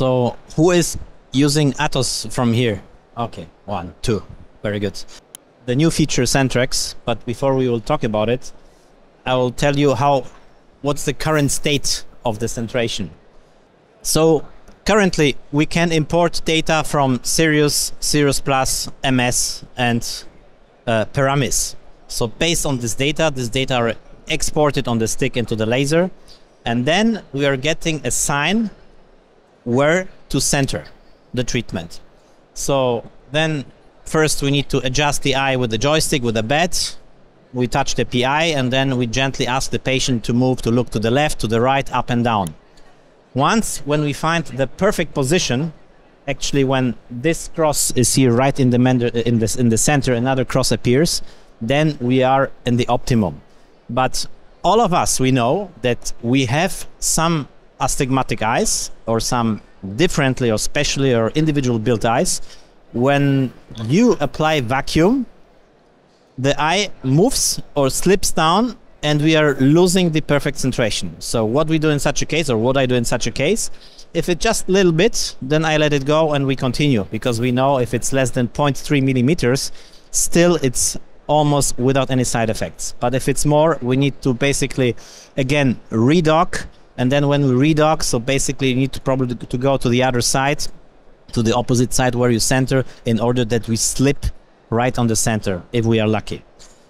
So who is using Atos from here? Okay, one, two, very good. The new feature CenTrax, but before we will talk about it, I will tell you how, what's the current state of the centration. So currently we can import data from Sirius, Sirius Plus, MS, and uh, Peramis. So based on this data, this data are exported on the stick into the laser, and then we are getting a sign where to center the treatment. So then first we need to adjust the eye with the joystick with the bed. We touch the PI and then we gently ask the patient to move to look to the left, to the right, up and down. Once when we find the perfect position, actually when this cross is here right in the in this in the center, another cross appears, then we are in the optimum. But all of us we know that we have some astigmatic eyes or some differently or specially or individual built eyes. When you apply vacuum, the eye moves or slips down and we are losing the perfect centration. So what we do in such a case or what I do in such a case, if it's just a little bit, then I let it go and we continue because we know if it's less than 0.3 millimeters, still it's almost without any side effects. But if it's more, we need to basically, again, redock. And then when we redock, so basically you need to probably to go to the other side, to the opposite side where you center in order that we slip right on the center if we are lucky.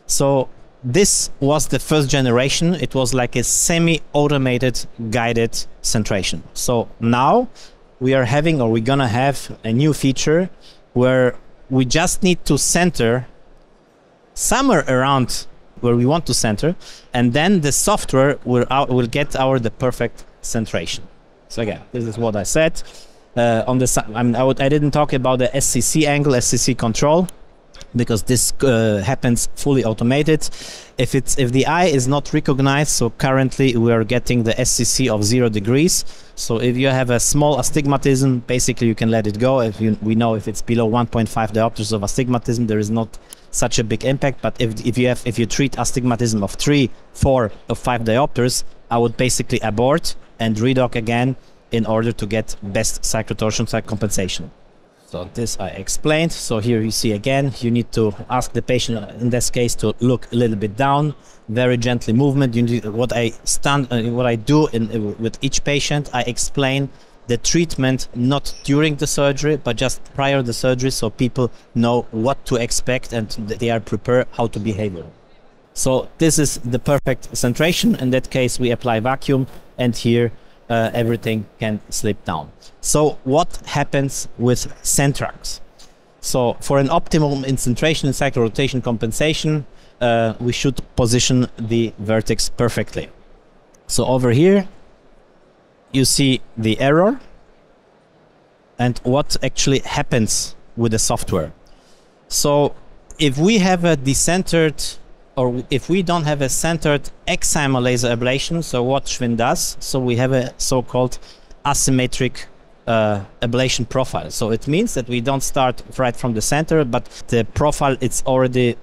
So this was the first generation. It was like a semi-automated guided centration. So now we are having or we're gonna have a new feature where we just need to center somewhere around where we want to center, and then the software will, out, will get our the perfect centration. So again, this is what I said. Uh, on the I, mean, I, would, I didn't talk about the SCC angle, SCC control, because this uh, happens fully automated. If it's if the eye is not recognized, so currently we are getting the SCC of zero degrees. So if you have a small astigmatism, basically you can let it go. If you, we know if it's below 1.5 diopters of astigmatism, there is not such a big impact. But if, if you have if you treat astigmatism of three, four, or five diopters, I would basically abort and redock again in order to get best cyclotorsion side compensation. So this I explained. So here you see again, you need to ask the patient in this case to look a little bit down, very gently movement. You need, what I stand, uh, what I do in, with each patient, I explain the treatment not during the surgery but just prior the surgery so people know what to expect and they are prepared how to behave. So this is the perfect centration. In that case we apply vacuum and here uh, everything can slip down. So what happens with Centrax? So for an optimum in centration and cycle rotation compensation uh, we should position the vertex perfectly. So over here you see the error and what actually happens with the software. So if we have a decentered or if we don't have a centered excimer laser ablation, so what Schwind does, so we have a so-called asymmetric uh, ablation profile. So it means that we don't start right from the center, but the profile it's already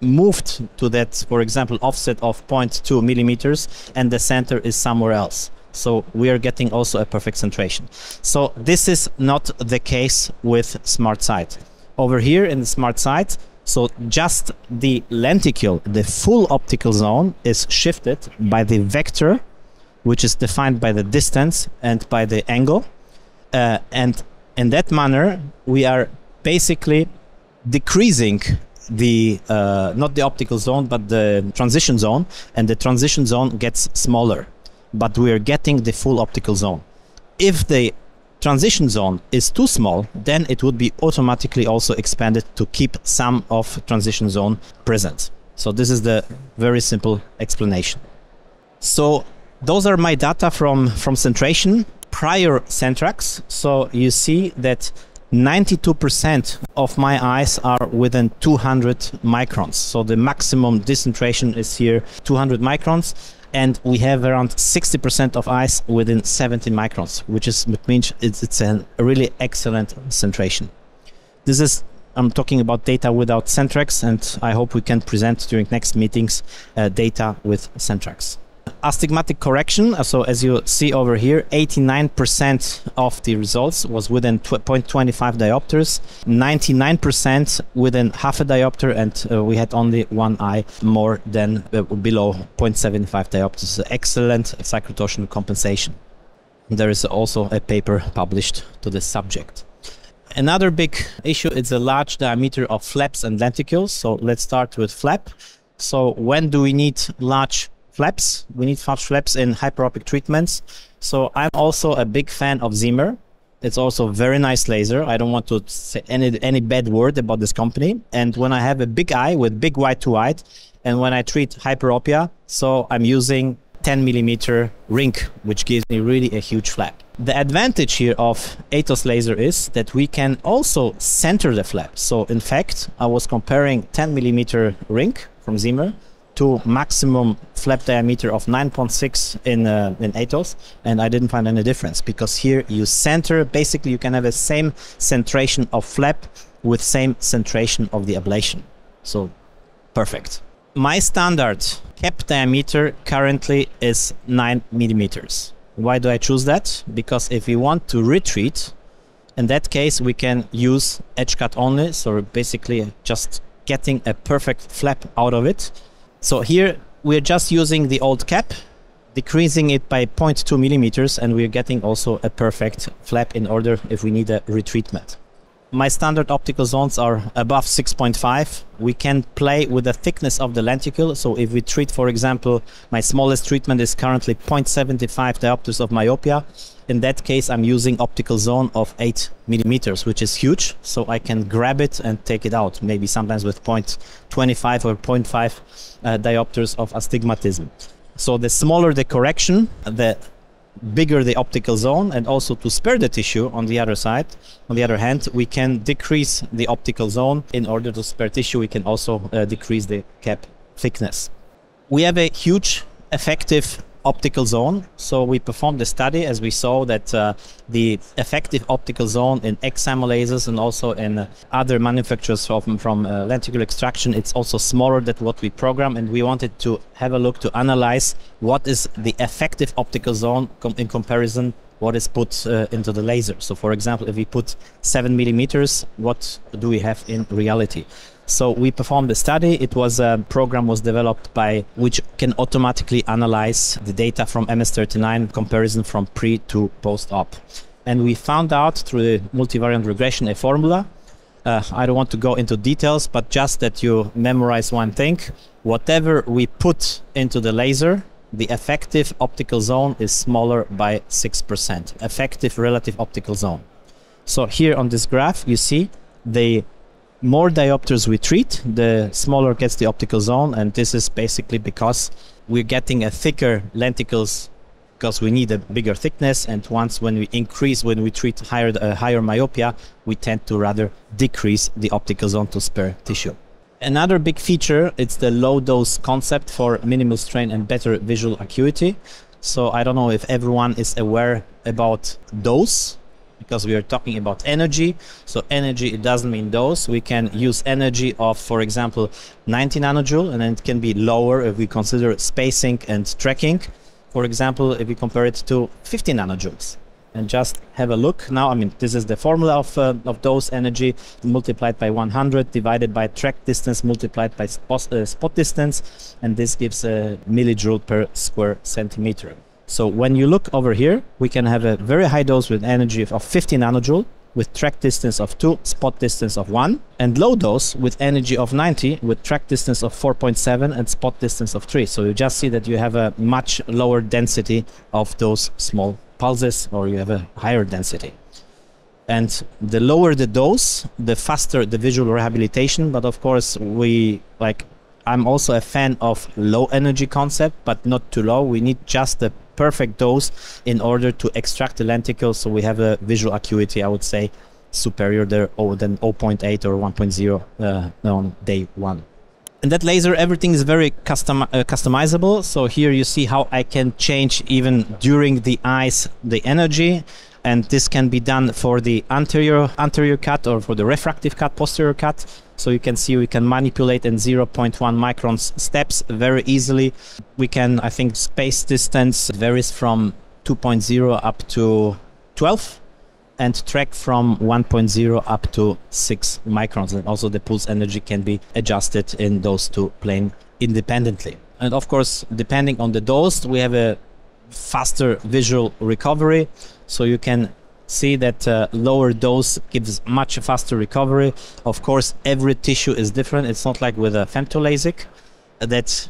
moved to that, for example, offset of 0.2 millimeters, and the center is somewhere else. So we are getting also a perfect centration. So this is not the case with SmartSight. Over here in the SmartSight, so just the lenticle, the full optical zone is shifted by the vector, which is defined by the distance and by the angle. Uh, and in that manner, we are basically decreasing the uh, not the optical zone but the transition zone and the transition zone gets smaller but we are getting the full optical zone. If the transition zone is too small, then it would be automatically also expanded to keep some of transition zone present. So this is the very simple explanation. So those are my data from, from centration prior Centrax. So you see that 92% of my eyes are within 200 microns. So the maximum decentration is here 200 microns and we have around 60% of ice within 70 microns, which is means it's, it's a really excellent centration. This is I'm talking about data without CenTrax, and I hope we can present during next meetings uh, data with CenTrax. Astigmatic correction. Uh, so as you see over here, 89% of the results was within 0.25 diopters, 99% within half a diopter, and uh, we had only one eye more than uh, below 0.75 diopters. Excellent cyclotorsion compensation. There is also a paper published to this subject. Another big issue is the large diameter of flaps and lenticles. So let's start with flap. So when do we need large flaps? We need large flaps in hyperopic treatments. So I'm also a big fan of Ziemer. It's also a very nice laser. I don't want to say any any bad word about this company. And when I have a big eye with big white to white, and when I treat hyperopia, so I'm using 10 millimeter ring, which gives me really a huge flap. The advantage here of Atos laser is that we can also center the flap. So in fact, I was comparing 10 millimeter ring from Ziemer to maximum flap diameter of 9.6 in uh, in Atos, and I didn't find any difference because here you center. Basically, you can have the same centration of flap with same centration of the ablation. So perfect. My standard cap diameter currently is 9 millimeters. Why do I choose that? Because if we want to retreat, in that case we can use edge cut only, so basically just getting a perfect flap out of it. So here we're just using the old cap, decreasing it by 0.2 millimeters, and we're getting also a perfect flap in order if we need a retreatment. My standard optical zones are above 6.5. We can play with the thickness of the lenticle. So if we treat, for example, my smallest treatment is currently 0.75 diopters of myopia. In that case, I'm using optical zone of 8 millimeters, which is huge. So I can grab it and take it out, maybe sometimes with 0.25 or 0.5 uh, diopters of astigmatism. So the smaller the correction, the bigger the optical zone and also to spare the tissue on the other side. On the other hand we can decrease the optical zone. In order to spare tissue we can also uh, decrease the cap thickness. We have a huge effective optical zone. So we performed a study as we saw that uh, the effective optical zone in excimer lasers and also in uh, other manufacturers from, from uh, lenticular extraction, it's also smaller than what we program. And we wanted to have a look to analyze what is the effective optical zone com in comparison what is put uh, into the laser. So for example, if we put seven millimeters, what do we have in reality? So we performed a study. It was a program was developed by which can automatically analyze the data from MS39 comparison from pre to post-op. And we found out through the multivariate regression a formula. Uh, I don't want to go into details, but just that you memorize one thing. Whatever we put into the laser, the effective optical zone is smaller by 6%. Effective relative optical zone. So here on this graph, you see the more diopters we treat, the smaller gets the optical zone. And this is basically because we're getting a thicker lenticles because we need a bigger thickness. And once when we increase, when we treat higher, uh, higher myopia, we tend to rather decrease the optical zone to spare tissue. Another big feature, it's the low dose concept for minimal strain and better visual acuity. So I don't know if everyone is aware about dose because we are talking about energy. So energy, it doesn't mean dose. We can use energy of, for example, 90 nanojoule, and it can be lower if we consider spacing and tracking. For example, if we compare it to 50 nanojoules and just have a look now i mean this is the formula of, uh, of dose energy multiplied by 100 divided by track distance multiplied by spot, uh, spot distance and this gives a millijoule per square centimeter so when you look over here, we can have a very high dose with energy of 50 nanojoule with track distance of 2, spot distance of 1, and low dose with energy of 90 with track distance of 4.7 and spot distance of 3. So you just see that you have a much lower density of those small pulses or you have a higher density. And the lower the dose, the faster the visual rehabilitation. But of course, we like I'm also a fan of low energy concept, but not too low. We need just the perfect dose in order to extract the lenticle. So we have a visual acuity, I would say, superior there oh, than 0.8 or 1.0 uh, on day one. And that laser, everything is very custom, uh, customizable. So here you see how I can change even during the eyes the energy and this can be done for the anterior anterior cut or for the refractive cut posterior cut So you can see we can manipulate in 0.1 microns steps very easily. We can, I think, space distance varies from 2.0 up to 12 and track from 1.0 up to 6 microns. And also the pulse energy can be adjusted in those two plane independently. And of course, depending on the dose, we have a faster visual recovery. So you can see that uh, lower dose gives much faster recovery. Of course, every tissue is different. It's not like with a femtoLASIK that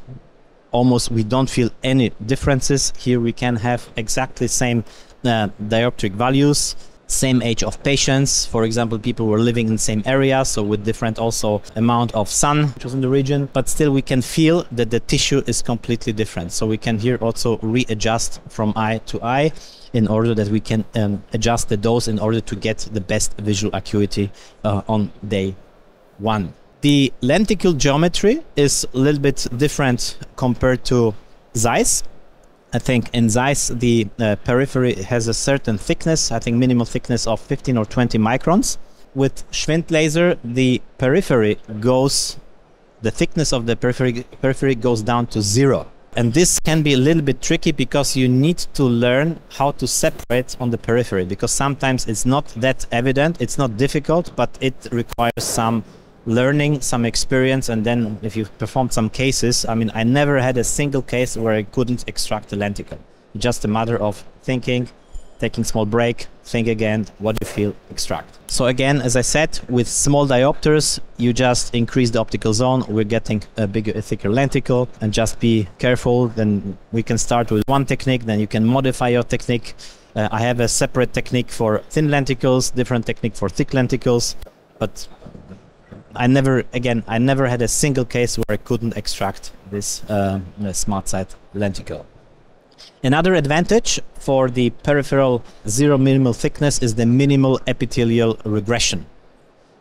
almost we don't feel any differences. Here we can have exactly same uh, dioptric values same age of patients. For example, people were living in the same area, so with different also amount of sun which was in the region, but still we can feel that the tissue is completely different. So we can here also readjust from eye to eye in order that we can um, adjust the dose in order to get the best visual acuity uh, on day one. The lenticle geometry is a little bit different compared to Zeiss. I think in Zeiss the uh, periphery has a certain thickness, I think minimal thickness of 15 or 20 microns. With Schwind laser, the periphery goes, the thickness of the periphery, periphery goes down to zero. And this can be a little bit tricky because you need to learn how to separate on the periphery because sometimes it's not that evident, it's not difficult, but it requires some learning some experience and then if you performed some cases i mean i never had a single case where i couldn't extract the lenticle. Just a matter of thinking taking small break think again what you feel extract. So again as i said with small diopters you just increase the optical zone. We're getting a bigger a thicker lenticle. And just be careful then we can start with one technique then you can modify your technique. Uh, i have a separate technique for thin lenticles different technique for thick lenticles. But I never, again, I never had a single case where I couldn't extract this uh, SmartSight lenticle. Another advantage for the peripheral zero minimal thickness is the minimal epithelial regression.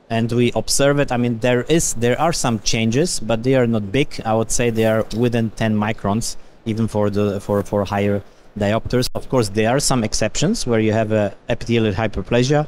And we observe it, I mean, there is, there are some changes, but they are not big. I would say they are within 10 microns, even for the, for, for higher diopters. Of course, there are some exceptions where you have a epithelial hyperplasia,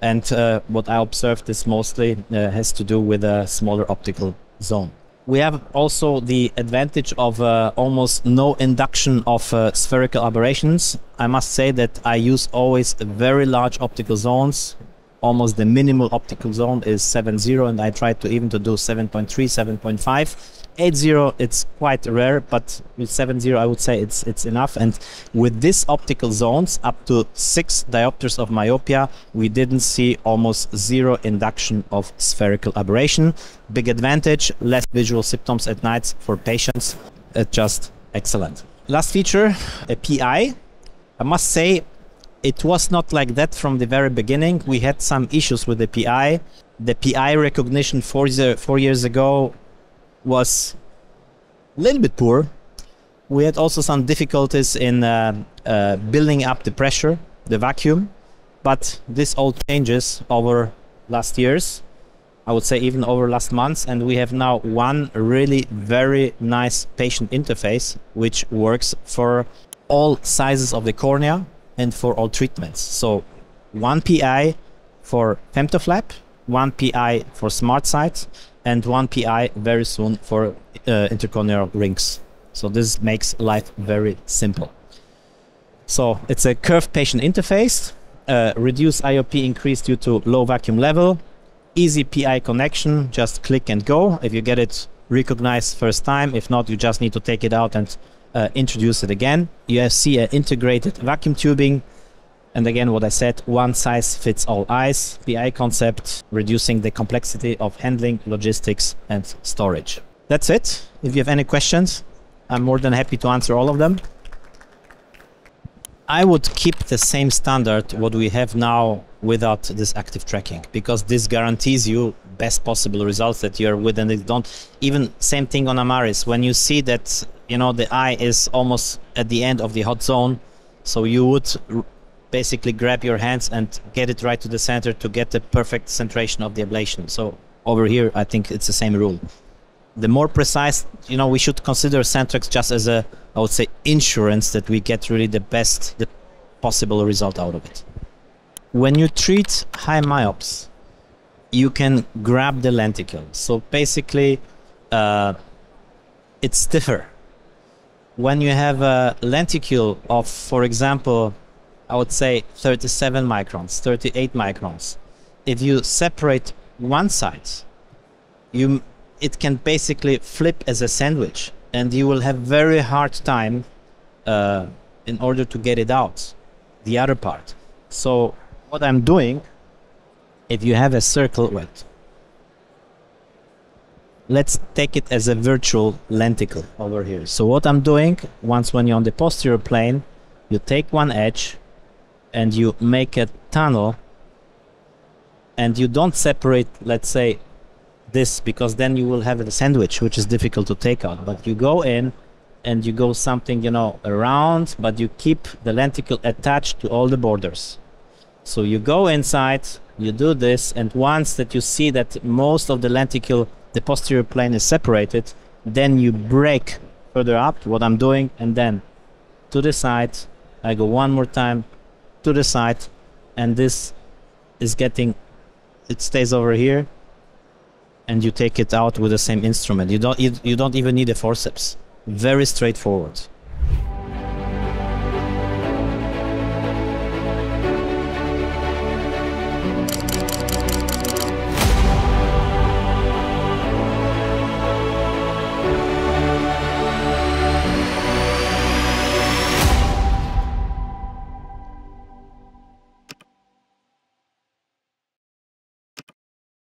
and uh, what I observed is mostly uh, has to do with a smaller optical zone. We have also the advantage of uh, almost no induction of uh, spherical aberrations. I must say that I use always very large optical zones. Almost the minimal optical zone is 7.0 and I try to even to do 7.3, 7.5 8.0 it's quite rare but with 7.0 I would say it's it's enough. And with these optical zones up to 6 diopters of myopia we didn't see almost zero induction of spherical aberration. Big advantage less visual symptoms at night for patients it's just excellent. Last feature a PI I. Must say it was not like that from the very beginning. We had some issues with the PI the PI recognition four, four years ago was a little bit poor. We had also some difficulties in uh, uh, building up the pressure, the vacuum, but this all changes over last years. I would say even over last months, and we have now one really very nice patient interface which works for all sizes of the cornea and for all treatments. So one PI for femtoflap, one PI for smart SmartSight, and one PI very soon for uh, rings. So this makes life very simple. So it's a curved patient interface, uh, reduced IOP increase due to low vacuum level, easy PI connection, just click and go. If you get it recognized first time, if not, you just need to take it out and uh, introduce it again. You see an integrated vacuum tubing, and again, what I said, one size fits all eyes, PI concept, reducing the complexity of handling, logistics, and storage. That's it. If you have any questions, I'm more than happy to answer all of them. I would keep the same standard what we have now without this active tracking because this guarantees you best possible results that you're within it don't even same thing on Amaris when you see that you know the eye is almost at the end of the hot zone so you would basically grab your hands and get it right to the center to get the perfect centration of the ablation. So over here, I think it's the same rule. The more precise, you know, we should consider CenTrax just as a, I would say, insurance that we get really the best the possible result out of it. When you treat high myopes, you can grab the lenticle. So basically, uh, it's stiffer. When you have a lenticule of, for example, I would say 37 microns, 38 microns, if you separate one side, you it can basically flip as a sandwich, and you will have very hard time uh, in order to get it out, the other part. So what I'm doing, if you have a circle, wait, let's take it as a virtual lenticle over here. So what I'm doing, once when you're on the posterior plane, you take one edge and you make a tunnel and you don't separate, let's say, this because then you will have a sandwich which is difficult to take out. But you go in and you go something, you know, around, but you keep the lenticle attached to all the borders. So you go inside, you do this, and once that you see that most of the lenticle, the posterior plane is separated, then you break further up what I'm doing, and then to the side, I go one more time to the side, and this is getting, it stays over here, and you take it out with the same instrument. You don't, you, you don't even need a forceps. Very straightforward.